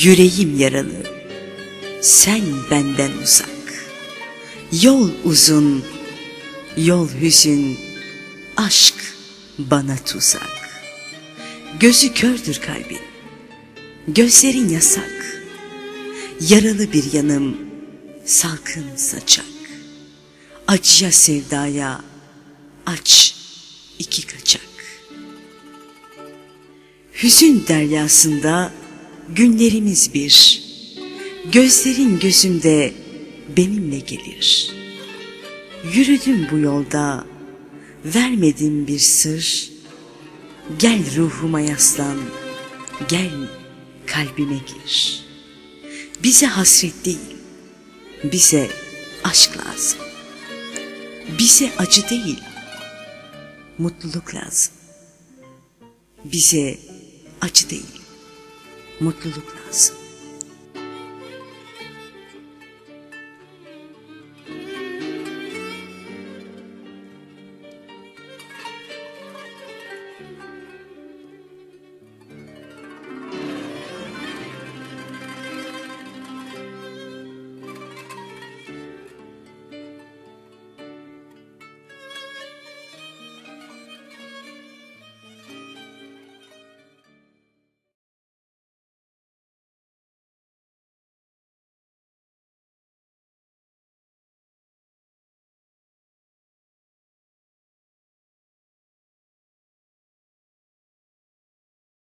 Yüreğim yaralı, sen benden uzak. Yol uzun, yol hüzün, aşk bana tuzak. Gözü kördür kalbin, gözlerin yasak. Yaralı bir yanım, salkın saçak. Acıya sevdaya, aç iki kaçak. Hüzün deryasında günlerimiz bir. Gözlerin gözümde benimle gelir. Yürüdüm bu yolda, vermedim bir sır. Gel ruhuma yaslan, gel kalbime gir. Bize hasret değil, bize aşk lazım. Bize acı değil, mutluluk lazım. Bize acı değil, mutluluk lazım.